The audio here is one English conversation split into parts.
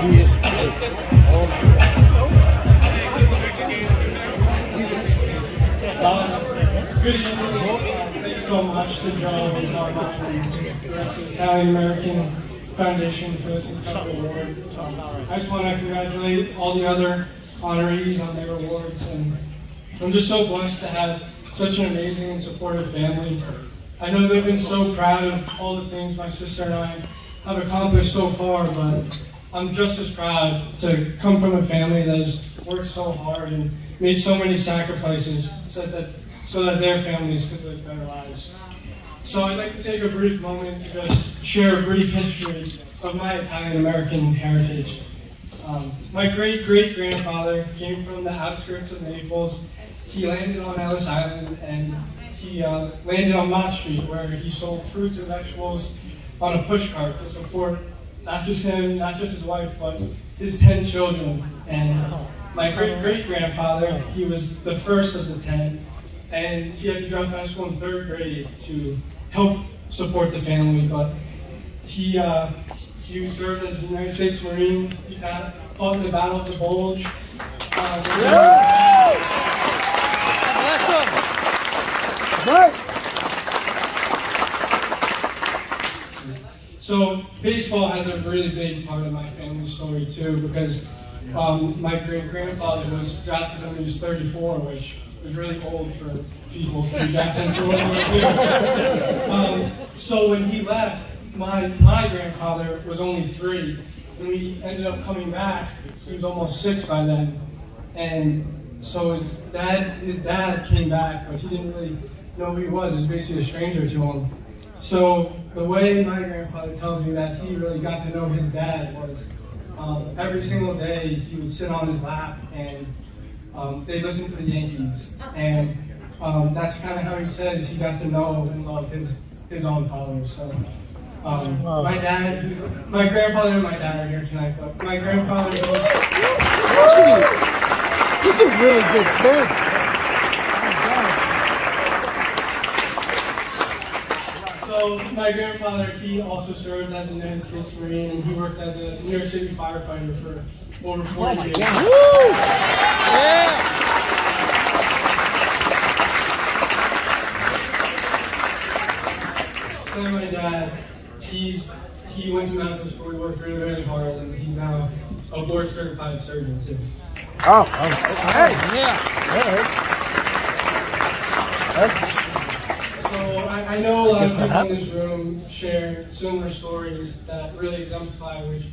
Is good evening. So much to Joe and the Italian American Foundation for this incredible award. I just want to congratulate all the other honorees on their awards, and I'm just so blessed to have such an amazing and supportive family. I know they've been so proud of all the things my sister and I have accomplished so far, but I'm just as proud to come from a family that has worked so hard and made so many sacrifices so that, so that their families could live better lives. So I'd like to take a brief moment to just share a brief history of my Italian American heritage. Um, my great great grandfather came from the outskirts of Naples. He landed on Ellis Island and he uh, landed on Mott Street where he sold fruits and vegetables on a pushcart to support not just him, not just his wife, but his 10 children. And my great great grandfather, he was the first of the 10, and he had to drop out of school in third grade to help support the family. But he uh, he served as a United States Marine. He fought in the Battle of the Bulge. Uh, Bless him! So baseball has a really big part of my family story too, because um, my great grandfather was drafted when he was 34, which was really old for people to be drafted into World War II. Um, so when he left, my my grandfather was only three. and we ended up coming back, he was almost six by then, and so his dad his dad came back, but he didn't really know who he was. He was basically a stranger to him. So the way my grandfather tells me that he really got to know his dad was um, every single day he would sit on his lap and um, they listen to the Yankees. And um, that's kind of how he says he got to know and love his, his own father. So um, my dad, my grandfather and my dad are here tonight, but my grandfather This is really good kid. So my grandfather, he also served as a United States Marine, and he worked as a New York City firefighter for over 40 years. Yeah! So my dad, he's he went to medical school, he worked really, really hard, and he's now a board certified surgeon too. Oh, oh okay. Oh, yeah. That's So I, I know a lot of Guess that people in this room share similar stories that really exemplify which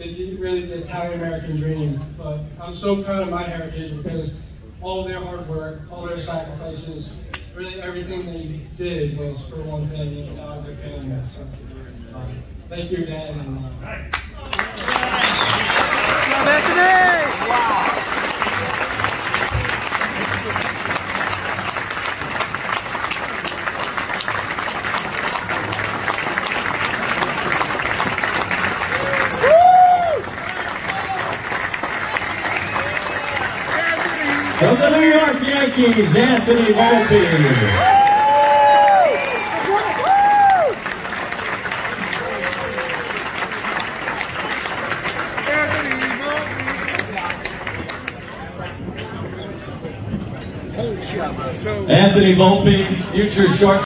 is really the Italian American dream. But I'm so proud of my heritage because all their hard work, all their sacrifices, really everything they did was for one thing, and that was their family. So um, thank you again. And, uh, Anthony! Wow. From the New York Yankees, Anthony Volpe. Holy shit. So. Anthony Volpe, future short